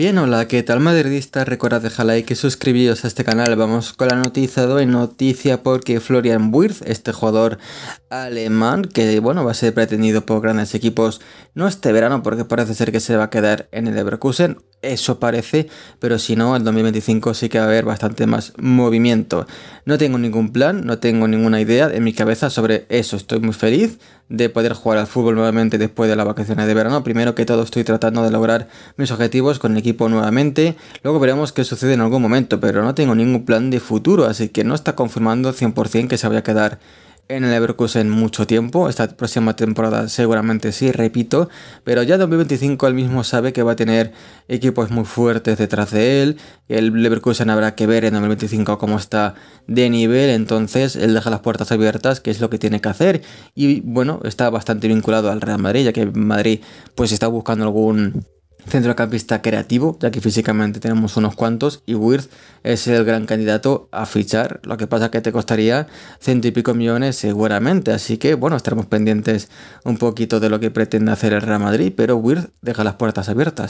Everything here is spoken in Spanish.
Bien, hola, ¿qué tal madridista? Recordad dejar like y suscribiros a este canal. Vamos con la noticia de hoy, noticia porque Florian Wirth, este jugador alemán, que bueno, va a ser pretendido por grandes equipos, no este verano porque parece ser que se va a quedar en el Leverkusen, eso parece, pero si no, el 2025 sí que va a haber bastante más movimiento. No tengo ningún plan, no tengo ninguna idea en mi cabeza sobre eso. Estoy muy feliz de poder jugar al fútbol nuevamente después de las vacaciones de verano. Primero que todo estoy tratando de lograr mis objetivos con el equipo nuevamente. Luego veremos qué sucede en algún momento, pero no tengo ningún plan de futuro, así que no está confirmando 100% que se vaya a quedar en el Leverkusen mucho tiempo. Esta próxima temporada seguramente sí, repito. Pero ya 2025 él mismo sabe que va a tener equipos muy fuertes detrás de él. El Leverkusen habrá que ver en 2025 cómo está de nivel. Entonces él deja las puertas abiertas, que es lo que tiene que hacer. Y bueno, está bastante vinculado al Real Madrid, ya que Madrid pues está buscando algún centrocampista creativo, ya que físicamente tenemos unos cuantos, y Wirth es el gran candidato a fichar. Lo que pasa que te costaría ciento y pico millones seguramente, así que bueno, estaremos pendientes un poquito de lo que pretende hacer el Real Madrid, pero Wirth deja las puertas abiertas.